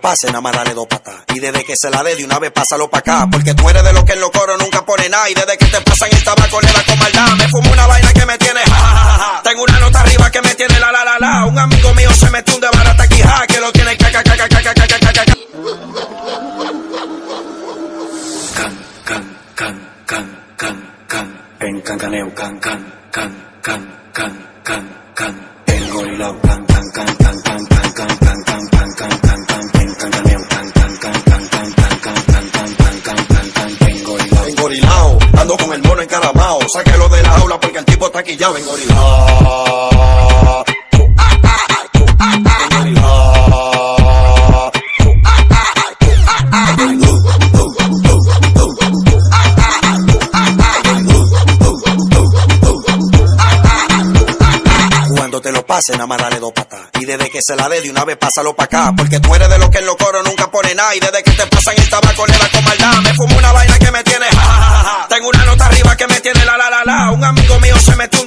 pase, nada más dale dos patas. Y desde que se la dé de una vez, pásalo pa' acá. Porque tú eres de los que en los coros nunca pone nada. Y desde que te pasan el tabaco, con maldad. Me fumo una vaina que me tiene ja, ja, ja, Tengo una nota arriba que me tiene la la la la. Un amigo mío se metió un de barata aquí, ja, que lo tiene caca, caca, caca, caca, caca, caca. Can, can, can, can, can, can. En cancaneo, can, can, can, can, can, can, can. En gorilao, can, can, can, can, can, can. Con el mono encaramao. Sáquelo de la jaula porque el tipo está quillado. Engorilao. Cuando te lo pase, nada más dale dos patas. Y desde que se la dé de una vez pásalo pa' acá. Porque tú eres de los que en los coros nunca pone nada. Y desde que te pasan el tabaco le da con maldad. Me fumo una vaina que me tiene. Tengo una nota arriba que me tiene la la la la. Un amigo mío se metió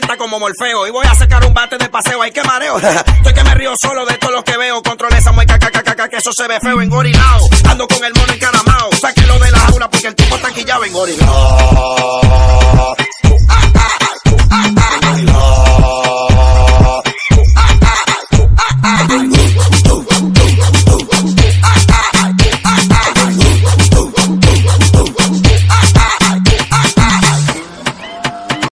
40 como Morfeo. Y voy a sacar un bate de paseo, hay que mareo. Estoy que me río solo de todo lo que veo. Control esa mueca, caca, caca, que eso se ve feo en Ando con el mono encaramao. Sáquelo de la jaula porque el tipo está aquí ya en